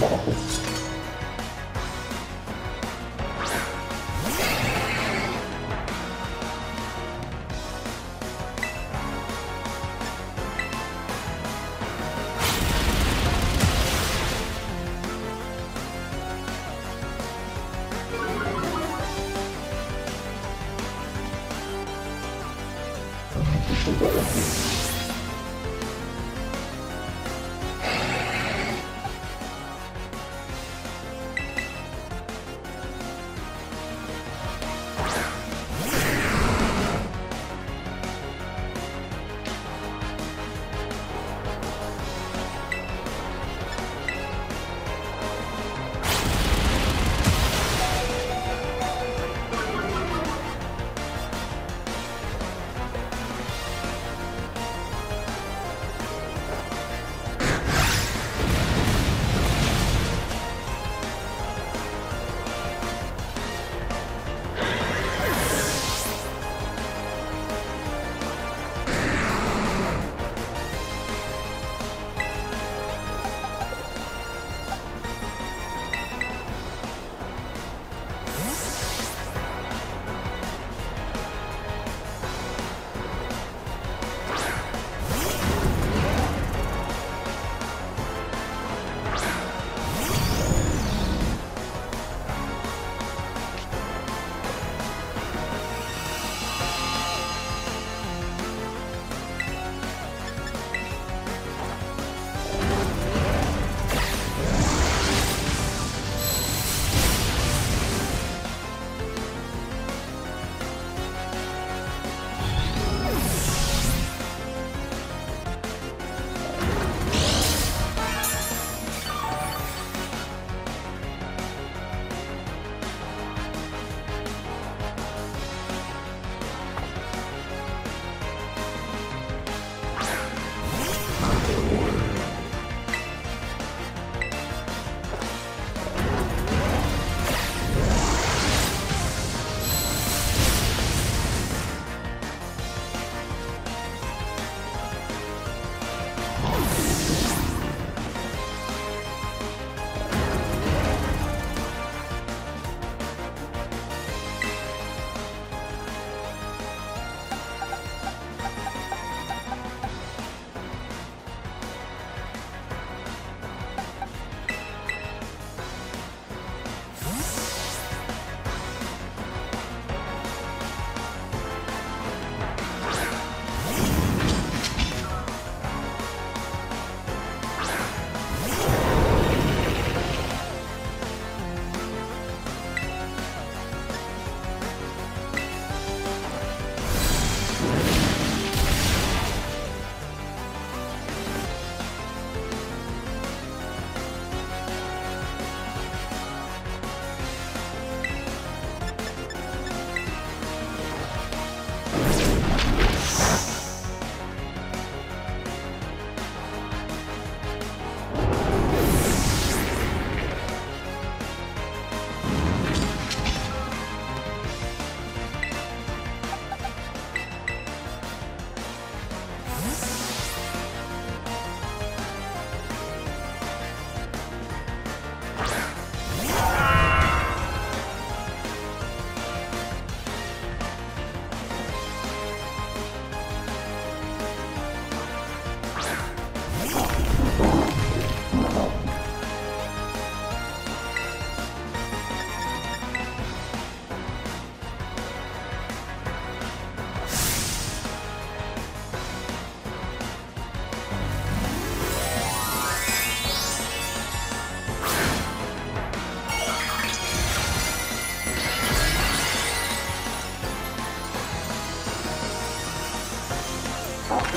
的。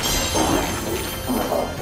Oh.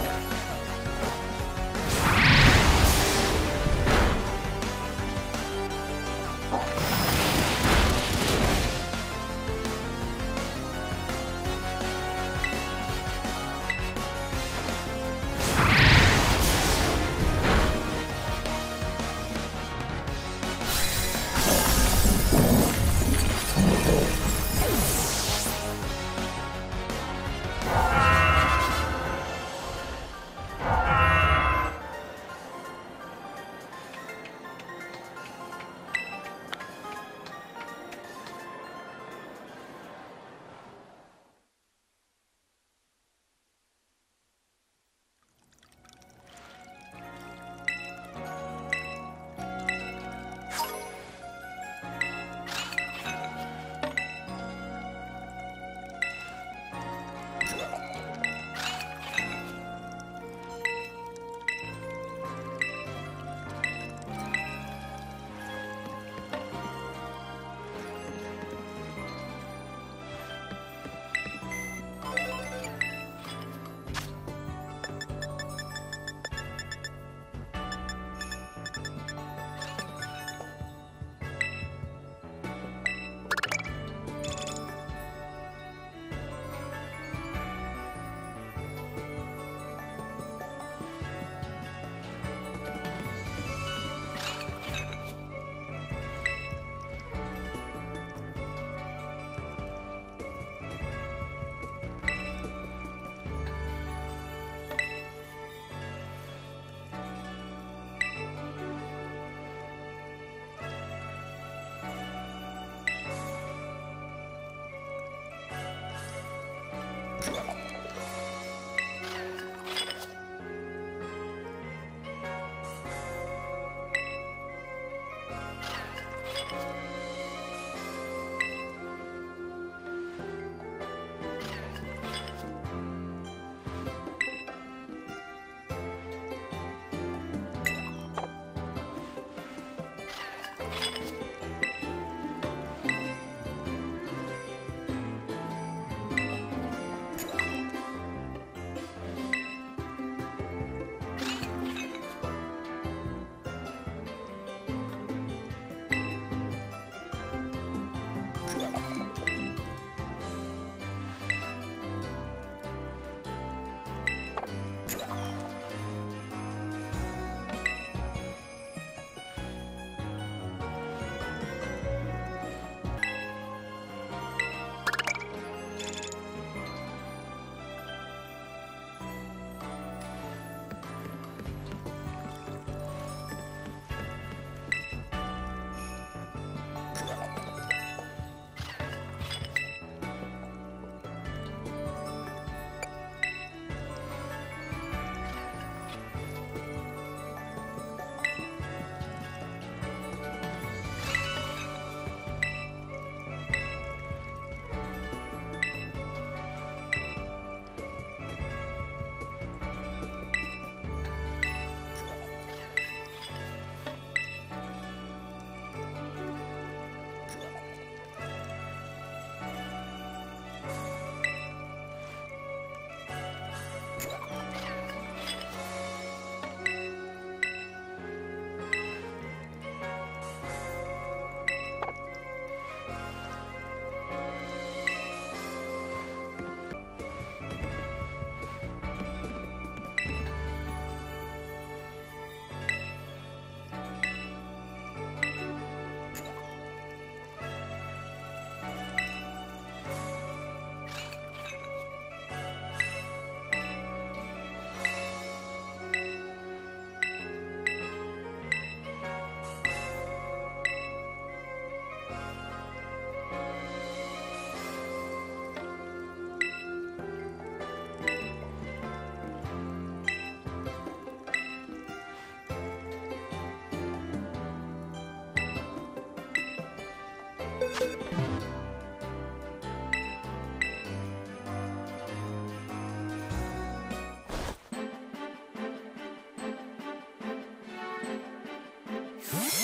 Huh?